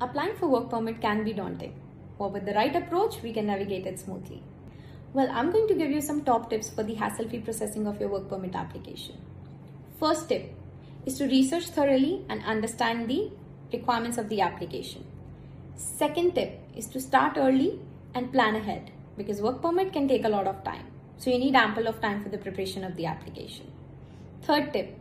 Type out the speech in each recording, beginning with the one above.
applying for work permit can be daunting, but with the right approach, we can navigate it smoothly. Well, I'm going to give you some top tips for the hassle-free processing of your work permit application. First tip is to research thoroughly and understand the requirements of the application. Second tip is to start early and plan ahead because work permit can take a lot of time. So you need ample of time for the preparation of the application. Third tip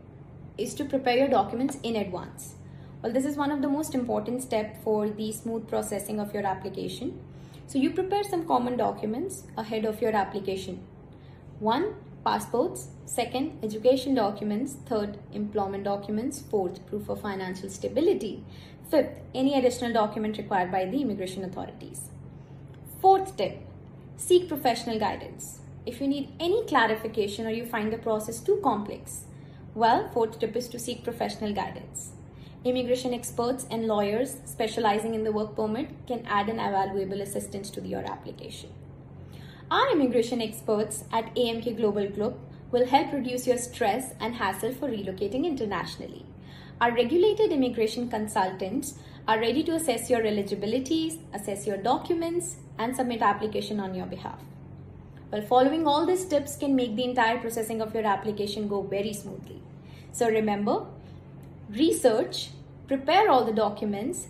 is to prepare your documents in advance. Well, this is one of the most important step for the smooth processing of your application. So you prepare some common documents ahead of your application. One, passports. Second, education documents. Third, employment documents. Fourth, proof of financial stability. Fifth, any additional document required by the immigration authorities. Fourth tip, seek professional guidance. If you need any clarification or you find the process too complex, well, fourth tip is to seek professional guidance. Immigration experts and lawyers specializing in the work permit can add an valuable assistance to your application. Our immigration experts at AMK Global Group will help reduce your stress and hassle for relocating internationally. Our regulated immigration consultants are ready to assess your eligibilities, assess your documents, and submit application on your behalf. Well, following all these tips can make the entire processing of your application go very smoothly. So remember, research, prepare all the documents,